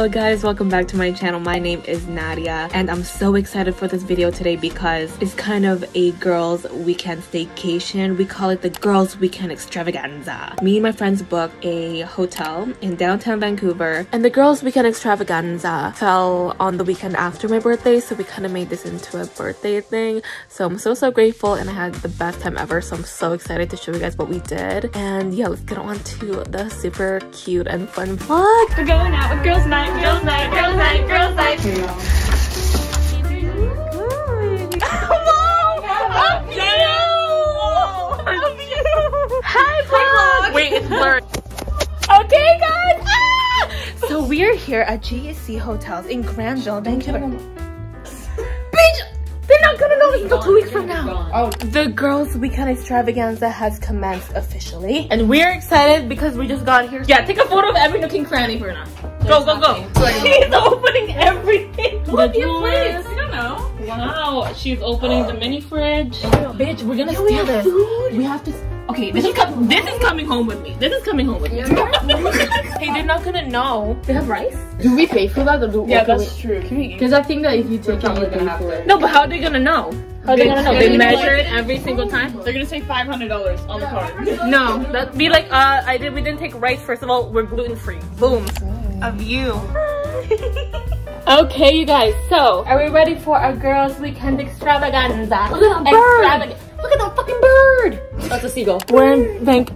Hello guys, welcome back to my channel. My name is Nadya and I'm so excited for this video today because it's kind of a girls weekend staycation. We call it the girls weekend extravaganza. Me and my friends booked a hotel in downtown Vancouver and the girls weekend extravaganza fell on the weekend after my birthday so we kind of made this into a birthday thing. So I'm so so grateful and I had the best time ever so I'm so excited to show you guys what we did. And yeah, let's get on to the super cute and fun vlog. We're going out with girls night, girls night, girls night, girls night. Oh, love you! Love you! Hi. Wait, it's blurred. Okay, guys. Ah! So we're here at GSC Hotels in Granville, Vancouver. Bitch, they're not gonna know until two weeks from now. Oh, the girls' weekend extravaganza has commenced officially, and we're excited because we just got here. Yeah, take a photo of every nook and cranny for now. Go, go, go. She's opening everything. What do you I don't know. Wow, she's opening the mini fridge. Bitch, we're gonna steal this. We have to. Okay, this is com this is coming home with me. This is coming home with me. hey, they're not gonna know. They have rice? Do we pay for that or do Yeah, that's true. Because I think that if you take it, you pay for it. No, but how are they gonna know? How are they gonna know? They measure it every single time? They're gonna say five hundred dollars on the card. No, that'd be like, uh, I did. We didn't take rice. First of all, we're gluten free. Boom. A view. okay, you guys. So, are we ready for our girls' weekend extravaganza? Look at that bird. Extravag- Look at that fucking bird. That's a seagull. We're in Vanc.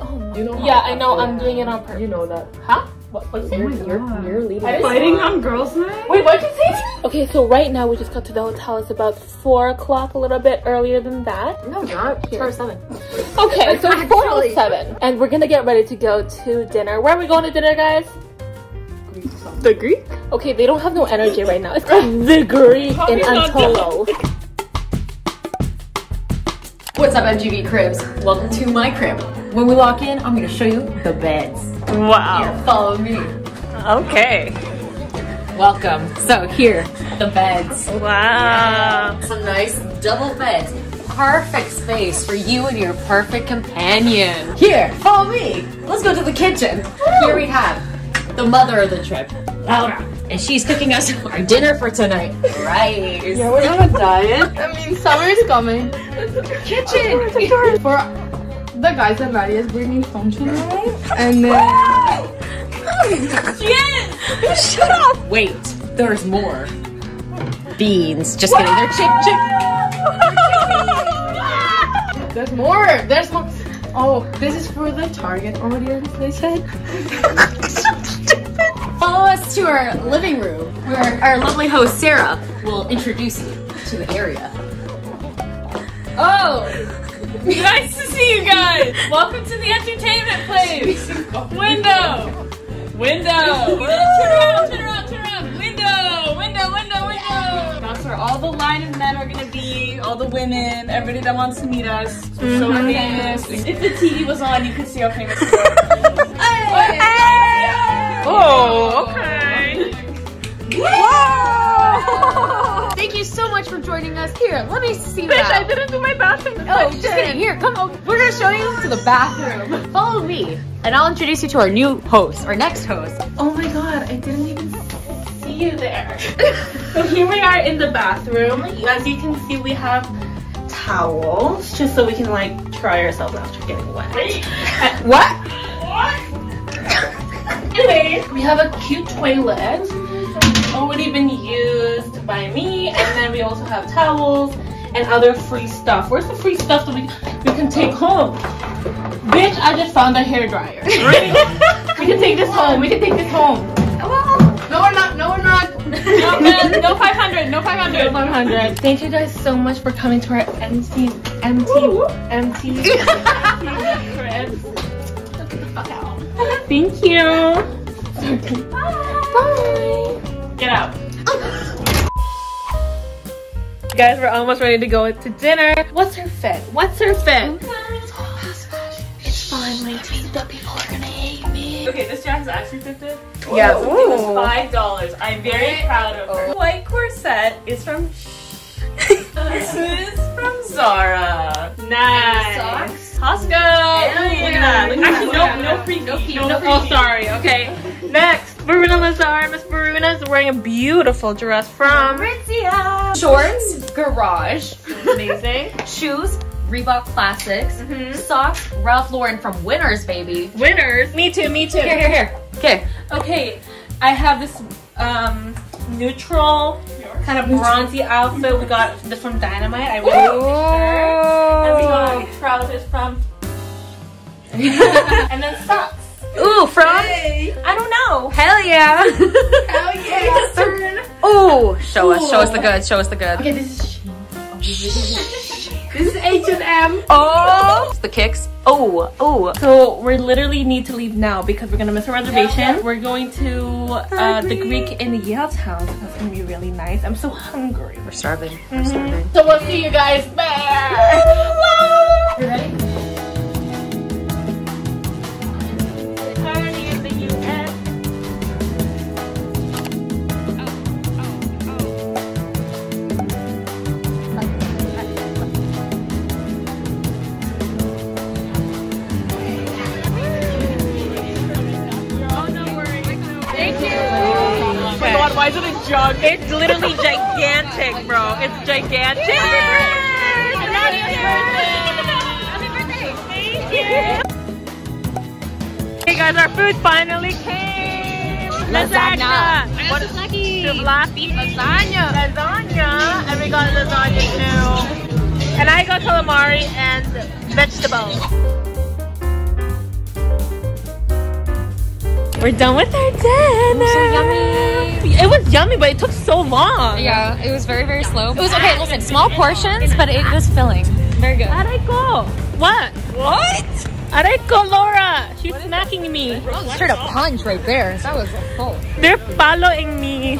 Oh, you know Yeah, I know. I'm doing it on purpose. You know that. Huh? What? What's oh You're, it? you're, you're leading. I didn't- Fighting on girls night? Wait, what'd you say? Okay, so right now we just got to the hotel. It's about four o'clock, a little bit earlier than that. No, not. Here. Oh seven. Okay, so Actually. four oh seven, and we're gonna get ready to go to dinner. Where are we going to dinner, guys? The Greek? Okay, they don't have no energy right now. It's called the Greek in Anatoli. What's up, MTV cribs? Welcome to my crib. When we walk in, I'm gonna show you the beds. Wow. Here, follow me. Okay. Welcome. So here, the beds. Wow. Some nice double beds. Perfect space for you and your perfect companion. Here, follow me. Let's go to the kitchen. Here we have the mother of the trip, Laura. And she's cooking us our dinner for tonight. Rice. Yeah, we're on a diet. I mean, summer is coming. kitchen. Oh, for the guys that Maddie is bringing function tonight, and then Shut up. Wait, there's more. Beans. Just kidding. They're chick chick. there's more. There's more. Oh, this is for the target audience. They said. Follow us to our living room, where our lovely host Sarah will introduce you to the area. Oh! nice to see you guys! Welcome to the entertainment place! Window! Window! turn around, turn around, turn around! Window! Window, window, window! That's where all the line of men are gonna be, all the women, everybody that wants to meet us. We're so mm-hmm. famous. If the TV was on, you could see how famous we are. Oh, okay. Thank you so much for joining us. Here, let me see Bitch, I didn't do my bathroom. Oh, just kidding. Here, come on. We're gonna show you to the bathroom. Follow me, and I'll introduce you to our new host, our next host. Oh my god, I didn't even see you there. so here we are in the bathroom. As you can see, we have towels just so we can like dry ourselves after getting wet. Uh, what? anyway, we have a cute toilet. Already been used by me, and then we also have towels and other free stuff. Where's the free stuff that we, we can take home? Bitch, I just found a hair dryer. we can take this home. We can take this home. No, we're not. No, we're not. No, man, no 500, no 500. 500. Thank you guys so much for coming to our MC, MT, MT, cribs. Thank you. Bye. Get out. Guys, we're almost ready to go to dinner. What's her fit? What's her fit? It's fine, my team. The people are gonna hate me. Okay, this jacket's actually fitted. Yeah. It was five dollars. I'm very proud of her. White corset is from. this is from Zara. Nice. Costco. Ooh, look at that. Actually, no, no free, no free, no, Oh, sorry. Okay. Next. Veruna Lazar. Miss Veruna is wearing a beautiful dress from Aritzia. Shorts, Garage. Amazing. Shoes, Reebok Classics. Mhm. Socks, Ralph Lauren from Winners, baby. Winners. Me too, me too. Here, here, here. Okay. Okay, I have this um neutral kind of bronzy outfit. We got this from Dynamite. I really like the shirt. And we got trousers from and then socks. Ooh, from? I don't know. Hell yeah. Hell yeah. Ooh, show us, show us the good, show us the good. Okay, this is This is H&M. Oh, It's the kicks. Oh, oh. So we literally need to leave now because we're gonna miss our reservation. We're going to uh, the Greek in Yaletown. So that's gonna be really nice. I'm so hungry. We're starving. We're starving. So we'll see you guys there. You ready? Why is it a jug? It's literally gigantic, bro. It's gigantic. Yay! Happy birthday! Happy birthday! Thank you. Hey guys, our food finally came. Lasagna. What is Souvlaki. Lasagna. Lasagna. And we got lasagna too. And I got calamari and vegetables. We're done with our dinner. So yummy. It was yummy, but it took so long. Yeah, it was very, very slow. It was okay, listen, small portions, but it was filling. Very good. Areco. What? What? Areco, Laura. She's smacking me. Straight up punch right there. That was full. They're following me.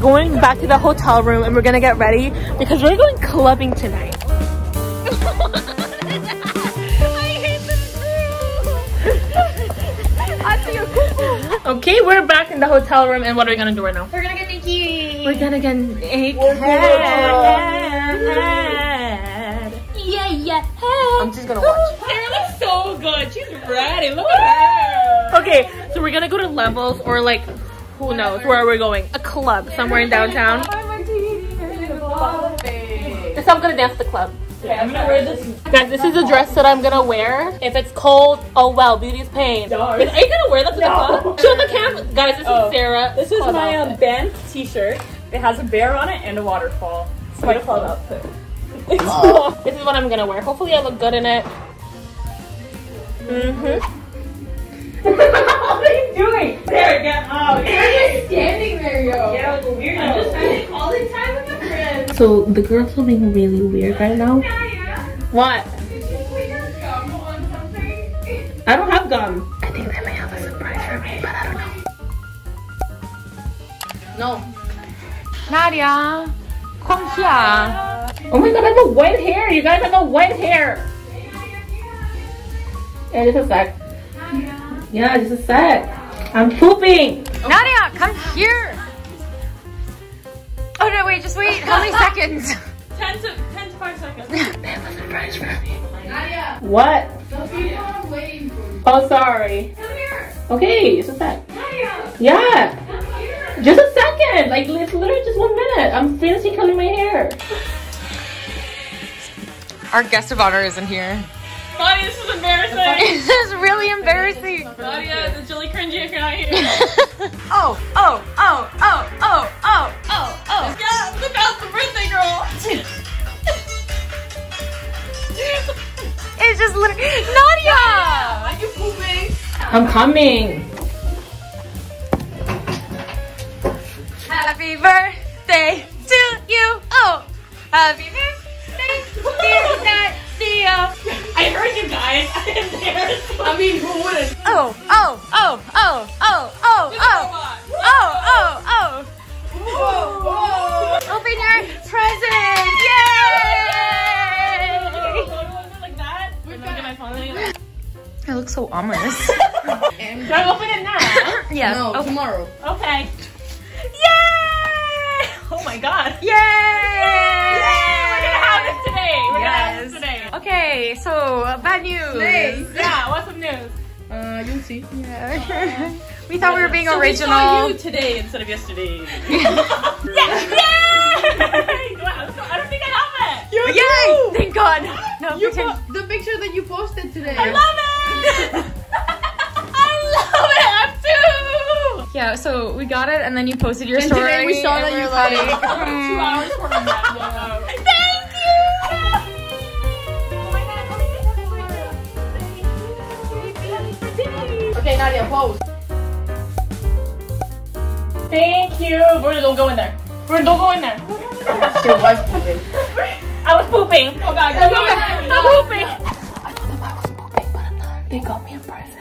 Going back to the hotel room and we're gonna get ready because we're going clubbing tonight. Okay, we're back in the hotel room and what are we gonna do right now? We're gonna get Nikki. We're gonna get naked. Yeah, yeah. I'm just gonna watch. Sarah looks so good. She's ready. Look at her. Okay, so we're gonna go to Levels or like, who knows where are we're going? A club somewhere in downtown. So I'm gonna dance the club. Okay, I'm gonna wear this. Guys, this is the dress that I'm gonna wear. If it's cold, oh well, beauty's pain. No. Are you gonna wear that to the club? Show the camera. Guys, this Oh. is Sarah. This is Club my um, band t-shirt. It has a bear on it and a waterfall. It's my club outfit. This is what I'm gonna wear. Hopefully I look good in it. Mm-hmm. what are you doing? There, get oh, out. Standing there, yo. Get out the weirdo. I'm just spending all the time with my friends. So the girls are being really weird right now. What? I don't have gum. I think they may have a surprise for me, but I don't know. No. Nadya, come here. Oh my god, I have a white hair. You guys have a white hair. Yeah, just a sec. Yeah, just a sec. I'm pooping. Nadya, come here. Oh no, wait, just wait. How many seconds? 10 to, 10 to 5 seconds. They have a surprise for me. Nadya, What? those people are waiting for you. Oh, sorry. Come here. Okay, just a sec. Nadya, Yeah, come here. just a second. Like, it's literally just one minute. I'm finishing coloring my hair. Our guest of honor isn't here. Nadya, this is embarrassing. Amém. We thought were being So original. we saw you today instead of yesterday. yeah! Yay! Wow, so I don't think I have it. Yay! Thank God. No, You pretend- po- the picture that you posted today. I love it. I love it. I have. Yeah, so we got it, and then you posted your And story. today we saw and that we're you like, got it. hmm. Two hours for that. Thank you. Okay, Nadya, pose. Thank you. Bruno, don't go in there. Bruno, don't go in there. She was pooping. I was pooping. Oh god, go go I'm pooping. I told them I was pooping, but I'm not. They got me a present.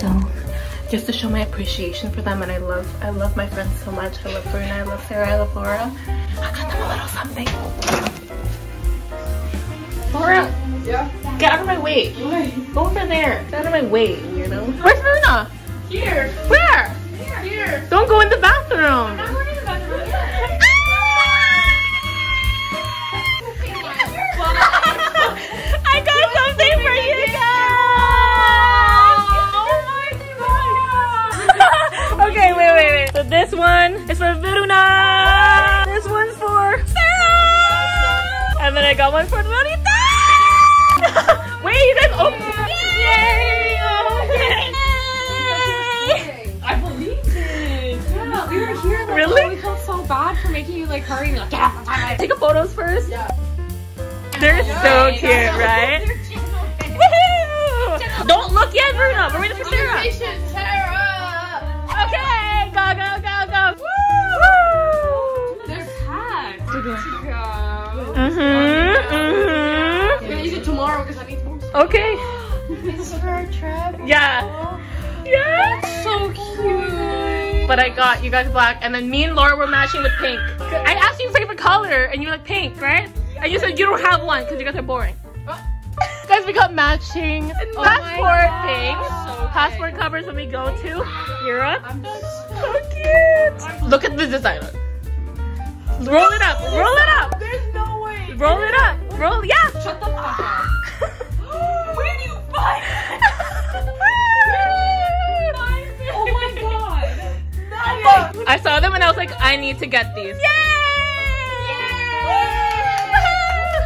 So, just to show my appreciation for them, and I love, I love my friends so much. I love Bruna, I love Sarah, I love Laura. I got them a little something. Laura, Yeah. get out of my way. Go over there. Get out of my way, weirdo. Where's Bruna? Here. Where? Here. Don't go in the bathroom. I got something for you guys! Oh my god. Okay, wait, wait, wait. So this one is for Veruna. This one's for Sarah. And then I got one for Lolita. You guys open Yay! Oh, yay! I believe it. Yeah, we were here. Like, Really? we felt so bad for making you like hurry. Like, get the time. Take a photos first. Yeah. They're so cute, right? Woohoo! Don't look yet, Bruno. We're waiting for Sarah. Sarah. Okay, go, go, go, go. Woo! They're packed. Mhm, mhm. I'm Okay. This is for our trip. Yeah. Yeah. So cute. But I got you guys black, and then me and Laura were matching with pink. I asked you your favorite color, and you were like pink, right? And you said you don't have one because you guys are boring. Guys, we got matching passport oh things, passport covers when we go to Europe. So cute. Look at the designer. Roll it up. Roll it up. There's no way. Roll it up. Roll. Yeah. Shut the fuck up. Oh my god. I saw them and I was like, I need to get these.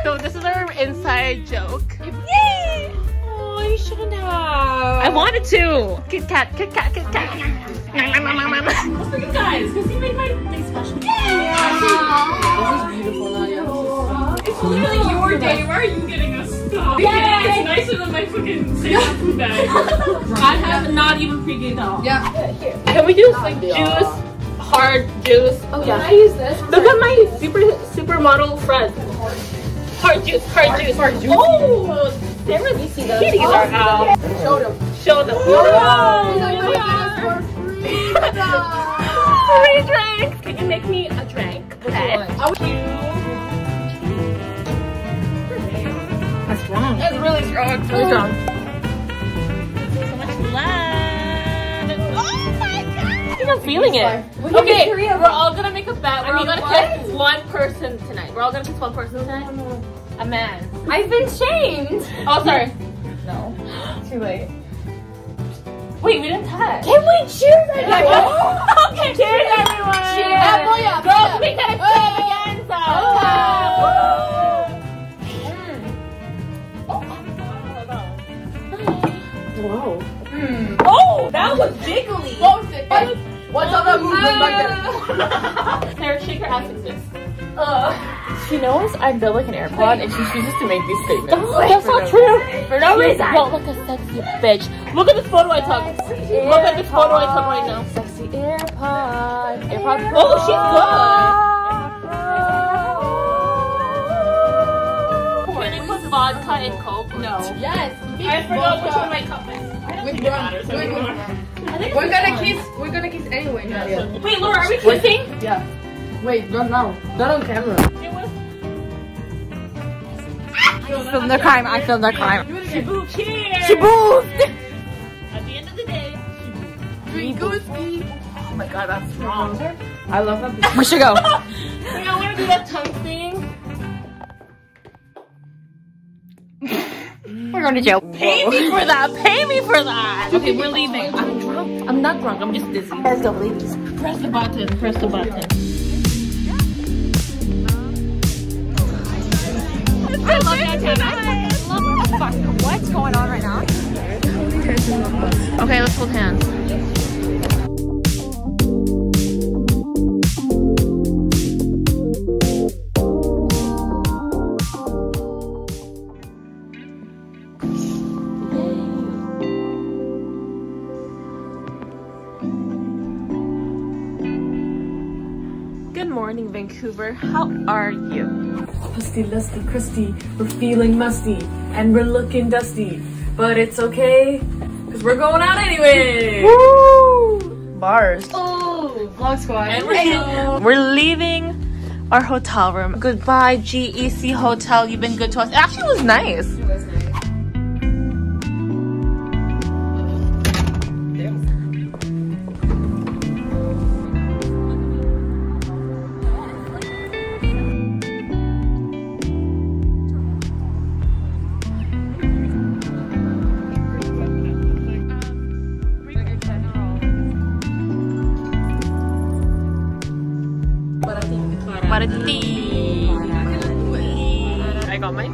So this is our inside joke. Yay! Oh, you shouldn't have. I wanted to. Kit Kat, Kit Kat, Kit Kat. For you guys? Because you made my day special. This is beautiful, Nadya. It's literally your day. Why are you getting us stuff? Yeah, it's nicer than my fucking Santa food bag. I have not even pre-gamed all. Yeah. Can we do like juice, hard juice? Oh, yeah. I use this. Look at my super supermodel friend. Hard juice, hard juice. Hard juice. Oh, Sarah's kitties are out. Show them. Show them. Oh, Free drinks. Can you make me a drink? Okay. Strong. It's really strong. It's Really strong. So much blood. Oh my god. I think I'm feeling it. Okay, we're all gonna make a bet. We're all gonna kiss one person tonight. We're all gonna kiss one person tonight. A man. I've been shamed. Oh, sorry. No. Too late. Wait, we didn't touch. Can we cheers again? okay, cheers, everyone. Cheers. Ah, boya, Girls, boya. we gotta cheers again. So. Whoa. That was jiggly. Post it. Hey, What's up oh, that movement back there? Sarah, shake your ass like this. She knows I'm built like an AirPod, and she chooses to make these statements. That's not true. For no reason. Built like a sexy bitch. Look at this photo I took. Look at this photo I took right now. Sexy AirPod. AirPod. Oh, she's good. Can I put vodka and coke? No. Yes. I forgot which one my cup is. With rum. We're gonna kiss. We're gonna kiss anyway, Nadya. Wait, Laura, are we kissing? Yeah. Wait, not now. Not on camera. I filmed the crime. I filmed the crime. Shibu, cheers! She moved. At the end of the day. Drink whiskey. Oh my god, that's strong. I love that. We should go. Wait, I want to do that tongue thing. Going to jail. Pay me for that. Pay me for that. Okay, we're leaving. I'm drunk. I'm not drunk. I'm just dizzy. Let's go, ladies. Press the button. Press the button. I love that I love what fuck. What's going on right now? Okay, let's hold hands. Vancouver. How are you? Lusty, lusty, crusty, we're feeling musty, and we're looking dusty. But it's okay, because we're going out anyway! Woo! Bars. Oh, vlog squad. And we're We're leaving our hotel room. Goodbye, GEC Hotel. You've been good to us. It actually was nice.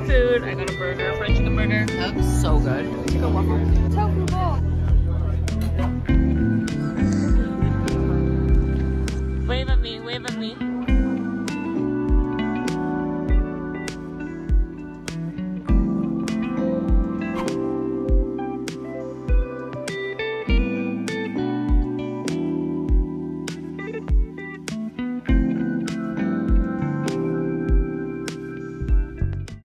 food. I got a burger, fried chicken burger. That's so good. Chicken waffle. Tofu ball. Wave at me, wave at me.